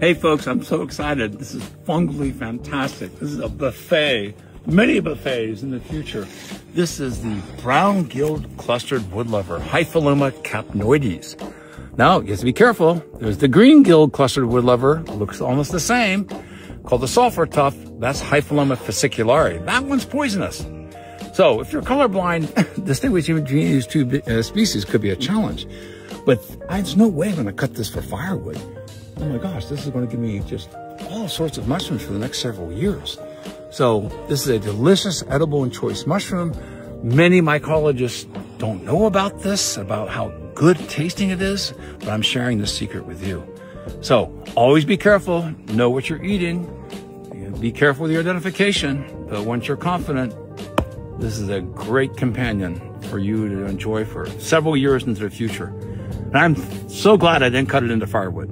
Hey folks, I'm so excited. This is fungally fantastic. This is a buffet, many buffets in the future. This is the brown gilled clustered woodlover, Hypholoma capnoides. Now, you have to be careful. There's the green gilled clustered woodlover, looks almost the same, called the sulfur tuft. That's Hypholoma fasciculare. That one's poisonous. So if you're colorblind, distinguishing between these two uh, species could be a challenge. But there's no way I'm going to cut this for firewood oh my gosh, this is going to give me just all sorts of mushrooms for the next several years. So this is a delicious, edible, and choice mushroom. Many mycologists don't know about this, about how good tasting it is, but I'm sharing this secret with you. So always be careful, know what you're eating, be careful with your identification, but once you're confident, this is a great companion for you to enjoy for several years into the future. And I'm so glad I didn't cut it into firewood.